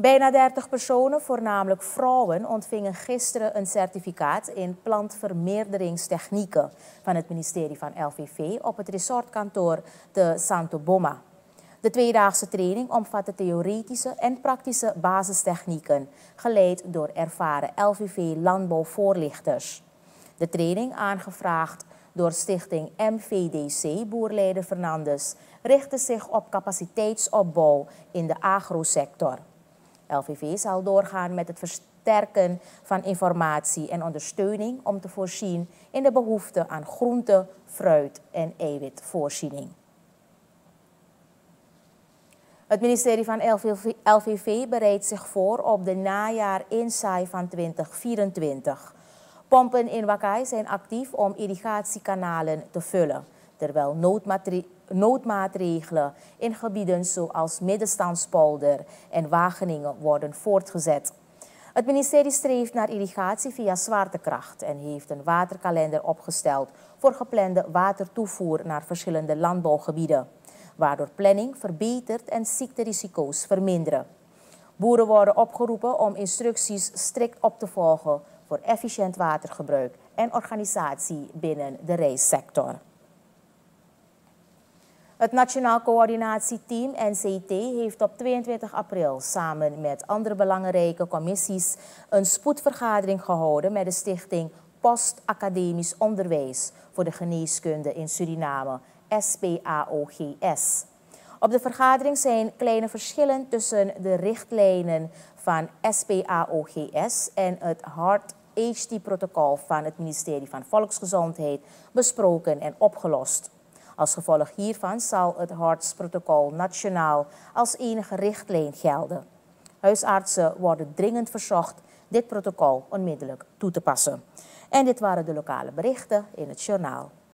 Bijna 30 personen, voornamelijk vrouwen, ontvingen gisteren een certificaat in plantvermeerderingstechnieken van het ministerie van LVV op het resortkantoor de Santo Boma. De tweedaagse training omvatte theoretische en praktische basistechnieken, geleid door ervaren LVV-landbouwvoorlichters. De training, aangevraagd door stichting MVDC Boerleider Fernandes, richtte zich op capaciteitsopbouw in de agrosector. LVV zal doorgaan met het versterken van informatie en ondersteuning om te voorzien in de behoefte aan groente, fruit en eiwitvoorziening. Het ministerie van LVV, bereidt zich voor op de najaar insaai van 2024. Pompen in Wakai zijn actief om irrigatiekanalen te vullen, terwijl noodmaatregelen in gebieden zoals Middenstandspolder en Wageningen worden voortgezet. Het ministerie streeft naar irrigatie via zwaartekracht en heeft een waterkalender opgesteld voor geplande watertoevoer naar verschillende landbouwgebieden, waardoor planning verbetert en ziekterisico's verminderen. Boeren worden opgeroepen om instructies strikt op te volgen voor efficiënt watergebruik en organisatie binnen de rijstsector. Het Nationaal Coördinatieteam NCT heeft op 22 april samen met andere belangrijke commissies een spoedvergadering gehouden met de stichting Post-Academisch Onderwijs voor de Geneeskunde in Suriname, SPAOGS. Op de vergadering zijn kleine verschillen tussen de richtlijnen van SPAOGS en het Hart HD-protocol van het ministerie van Volksgezondheid besproken en opgelost. Als gevolg hiervan zal het hartsprotocol nationaal als enige richtlijn gelden. Huisartsen worden dringend verzocht dit protocol onmiddellijk toe te passen. En dit waren de lokale berichten in het journaal.